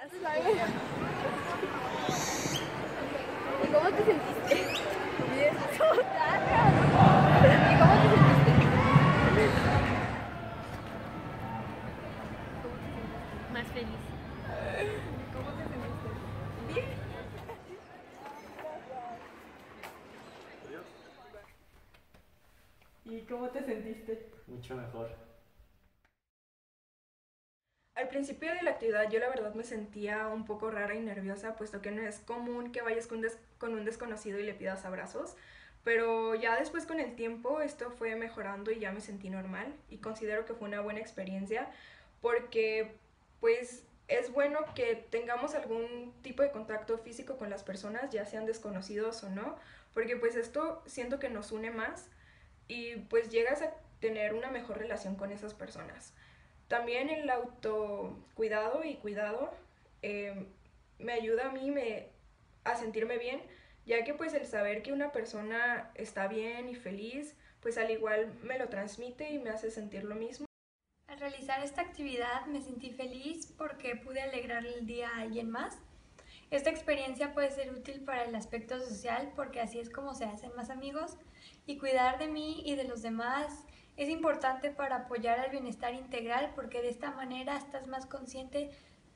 ¿Y cómo te sentiste? Bien. ¿Y cómo te sentiste? Más feliz. ¿Cómo te sentiste? Bien. ¿Y cómo te sentiste? Mucho mejor. Al principio de la actividad yo la verdad me sentía un poco rara y nerviosa, puesto que no es común que vayas con, un desconocido y le pidas abrazos, pero ya después con el tiempo esto fue mejorando y ya me sentí normal y considero que fue una buena experiencia porque pues es bueno que tengamos algún tipo de contacto físico con las personas, ya sean desconocidos o no, porque pues esto siento que nos une más y pues llegas a tener una mejor relación con esas personas. También el autocuidado y cuidado eh, me ayuda a mí me, a sentirme bien, ya que pues el saber que una persona está bien y feliz, pues al igual me lo transmite y me hace sentir lo mismo. Al realizar esta actividad me sentí feliz porque pude alegrarle el día a alguien más. Esta experiencia puede ser útil para el aspecto social porque así es como se hacen más amigos y cuidar de mí y de los demás es importante para apoyar al bienestar integral porque de esta manera estás más consciente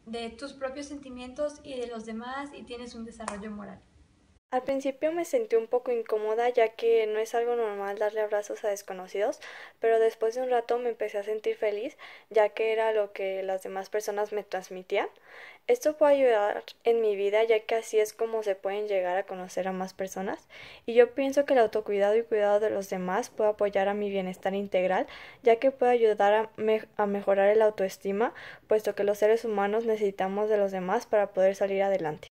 de tus propios sentimientos y de los demás y tienes un desarrollo moral. Al principio me sentí un poco incómoda ya que no es algo normal darle abrazos a desconocidos, pero después de un rato me empecé a sentir feliz ya que era lo que las demás personas me transmitían. Esto puede ayudar en mi vida ya que así es como se pueden llegar a conocer a más personas y yo pienso que el autocuidado y cuidado de los demás puede apoyar a mi bienestar integral ya que puede ayudar a, me a mejorar el autoestima puesto que los seres humanos necesitamos de los demás para poder salir adelante.